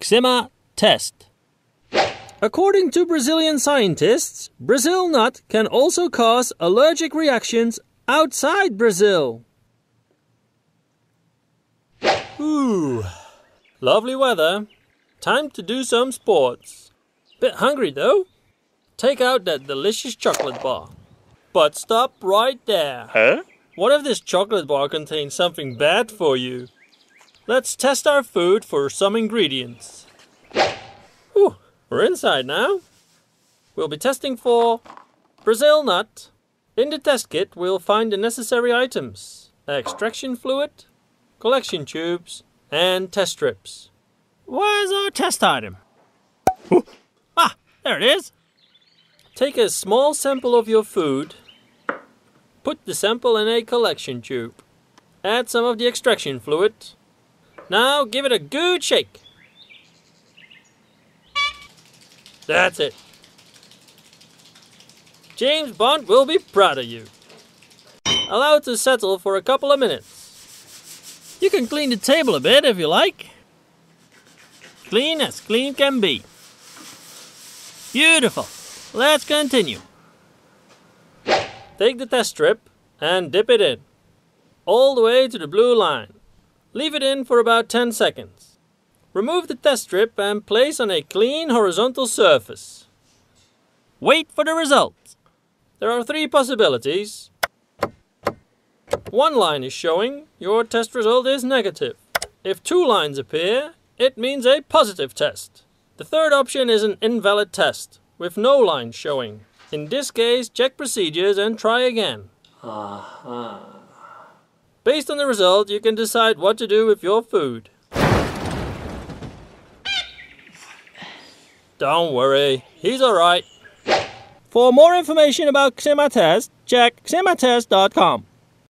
Xema test. According to Brazilian scientists, Brazil nut can also cause allergic reactions outside Brazil. Ooh, lovely weather. Time to do some sports. Bit hungry though. Take out that delicious chocolate bar. But stop right there. Huh? What if this chocolate bar contains something bad for you? Let's test our food for some ingredients. Whew, we're inside now. We'll be testing for Brazil nut. In the test kit, we'll find the necessary items extraction fluid, collection tubes, and test strips. Where's our test item? ah, there it is. Take a small sample of your food. Put the sample in a collection tube. Add some of the extraction fluid. Now give it a good shake. That's it. James Bond will be proud of you. Allow it to settle for a couple of minutes. You can clean the table a bit if you like. Clean as clean can be. Beautiful. Let's continue. Take the test strip and dip it in. All the way to the blue line. Leave it in for about 10 seconds. Remove the test strip and place on a clean horizontal surface. Wait for the results. There are three possibilities. One line is showing your test result is negative. If two lines appear, it means a positive test. The third option is an invalid test, with no line showing. In this case, check procedures and try again. Ah, ah. Based on the result, you can decide what to do with your food. Don't worry, he's alright. For more information about Xematest, check xematest.com.